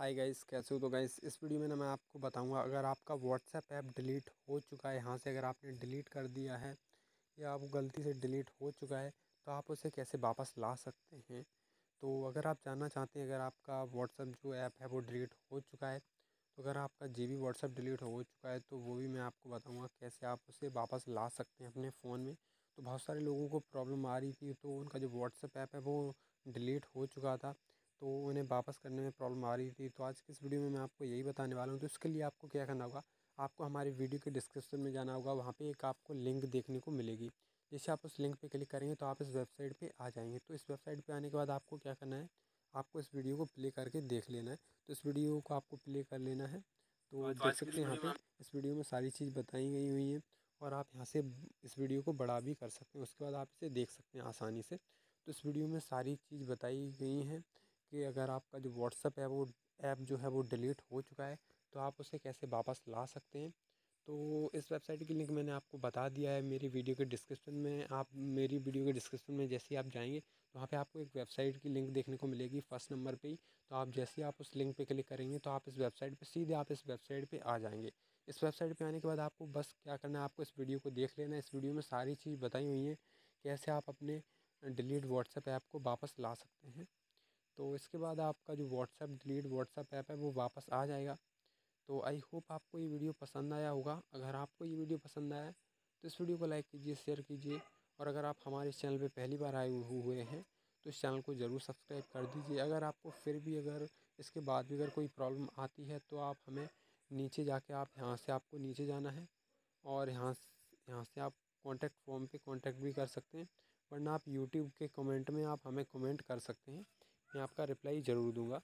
Hi guys कैसे हो? तो गाइस इस वीडियो में ना मैं आपको बताऊँगा, अगर आपका व्हाट्सएप ऐप डिलीट हो चुका है, यहाँ से अगर आपने डिलीट कर दिया है, या वो गलती से डिलीट हो चुका है तो आप उसे कैसे वापस ला सकते हैं? तो अगर आप जानना चाहते हैं, अगर आपका व्हाट्सएप जो ऐप है वो डिलीट हो चुका है तो अगर आपका जी बी व्हाट्सएप डिलीट हो चुका है तो वो भी मैं आपको बताऊँगा कैसे आप उसे वापस ला सकते हैं अपने फ़ोन में। तो बहुत सारे लोगों को प्रॉब्लम आ रही थी तो उनका जो व्हाट्सएप ऐप है वो डिलीट हो चुका था। तो उन्हें वापस करने में प्रॉब्लम आ रही थी। तो आज की इस वीडियो में मैं आपको यही बताने वाला हूँ तो इसके लिए आपको क्या करना होगा आपको हमारे वीडियो के डिस्क्रिप्शन में जाना होगा वहाँ पे एक आपको लिंक देखने को मिलेगी। जैसे आप उस लिंक पे क्लिक करेंगे तो आप इस वेबसाइट पे आ जाएँगे। तो इस वेबसाइट पे आने के बाद आपको क्या करना है आपको इस वीडियो को प्ले करके देख लेना है। तो इस वीडियो को आपको प्ले कर लेना है। तो हाँ, देख सकते हैं यहाँ पे इस वीडियो में सारी चीज़ बताई गई हुई हैं और आप यहाँ से इस वीडियो को बड़ा भी कर सकते हैं। उसके बाद आप इसे देख सकते हैं आसानी से। तो इस वीडियो में सारी चीज़ बताई गई हैं। कि अगर आपका जो व्हाट्सअप है, वो ऐप जो है, वो डिलीट हो चुका है तो आप उसे कैसे वापस ला सकते हैं? तो इस वेबसाइट की लिंक मैंने आपको बता दिया है, मेरी वीडियो के डिस्क्रिप्शन में। आप, मेरी वीडियो के डिस्क्रिप्शन में जैसे ही आप जाएँगे तो वहाँ पे आपको एक वेबसाइट की लिंक देखने को मिलेगी फ़र्स्ट नंबर पे ही। तो आप जैसे ही आप उस लिंक पे क्लिक करेंगे तो आप इस वेबसाइट पे, सीधे आप इस वेबसाइट पे आ जाएँगे। इस वेबसाइट पे आने के बाद आपको बस क्या करना है, आपको इस वीडियो को देख लेना इस वीडियो में सारी चीज़ बताई हुई हैं, कैसे आप अपने डिलीट व्हाट्सएप ऐप को वापस ला सकते हैं। तो इसके बाद आपका जो व्हाट्सएप डिलीट व्हाट्सएप ऐप है, वो वापस आ जाएगा। तो आई होप आपको ये वीडियो पसंद आया होगा। अगर आपको ये वीडियो पसंद आया तो इस वीडियो को लाइक कीजिए शेयर कीजिए और अगर आप हमारे चैनल पे पहली बार आए हुए हैं तो इस चैनल को ज़रूर सब्सक्राइब कर दीजिए। अगर आपको फिर भी अगर इसके बाद भी अगर कोई प्रॉब्लम आती है तो आप हमें नीचे जाके आप यहाँ से आपको नीचे जाना है और यहाँ यहाँ से आप कॉन्टैक्ट फॉर्म पे कॉन्टैक्ट भी कर सकते हैं। वरना आप यूट्यूब के कमेंट में आप हमें कमेंट कर सकते हैं। मैं आपका रिप्लाई ज़रूर दूँगा।